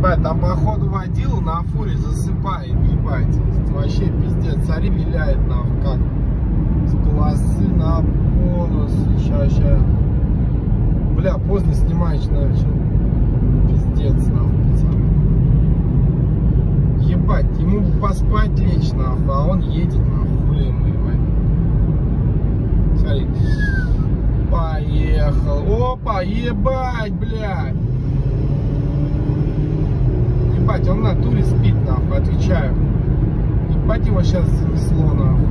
Ебать, там походу водил на фуре засыпает, ебать. Вообще пиздец, цари виляет нахуй, как с полосы на полосу. Сейчас, сейчас. Бля, поздно снимать начинаю. Пиздец, нахуй, пацаны. Ебать, ему поспать лечь, нахуй, а он едет, нахуй, ебать. Смотри. Поехал. Опа, ебать, блядь. Ебать, он на туре спит, нахуй, отвечаю. Ебать его сейчас занесло, нахуй.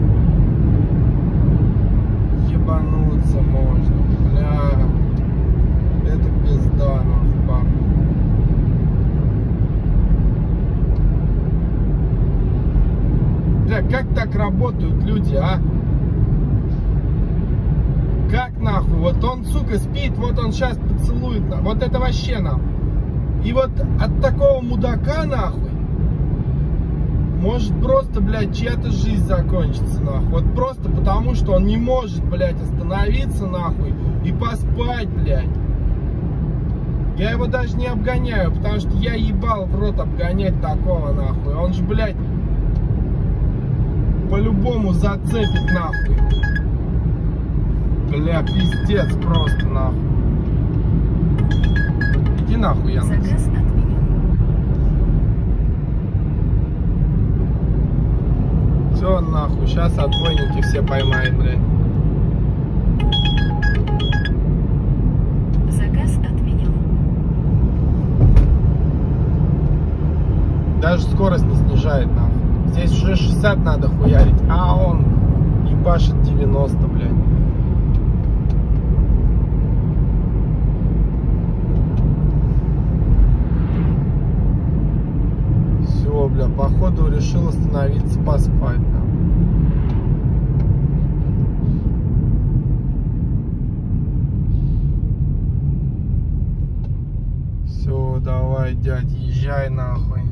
Ебануться можно, бля. Это пизда, нахуй, баб. Бля, как так работают люди, а? Как нахуй? Вот он, сука, спит, вот он сейчас поцелует. Вот это вообще нахуй. И вот от такого мудака, нахуй, может просто, блядь, чья-то жизнь закончится, нахуй. Вот просто потому, что он не может, блядь, остановиться, нахуй, и поспать, блядь. Я его даже не обгоняю, потому что я ебал в рот обгонять такого, нахуй. Он же, блядь, по-любому зацепит, нахуй. Бля, пиздец просто, нахуй. Иди нахуй, я Заказ отменен. Все, нахуй, сейчас отбойники все поймает, блядь. Заказ отменен. Даже скорость не снижает, нахуй. Здесь уже 60 надо хуярить, а он ебашит 90, блядь. Все, бля, походу решил остановиться поспать, нахуй. Все, давай, дядь, езжай нахуй.